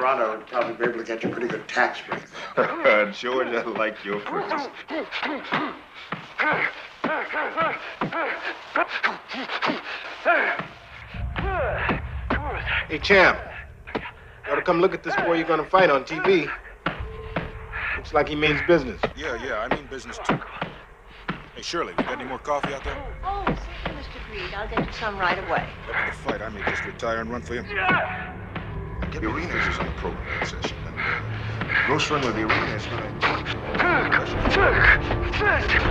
Toronto, would probably be able to get you a pretty good tax break. George, I like your purpose. Hey, champ. You ought to come look at this boy you're gonna fight on TV. Looks like he means business. Yeah, yeah, I mean business too. Hey, Shirley, we got any more coffee out there? Oh, oh certainly, Mr. Creed. I'll get you some right away. After the fight, I may just retire and run for you. The arenas is on the program session. And, uh, Gross run with the arenas. Fuck! Fuck! Fuck!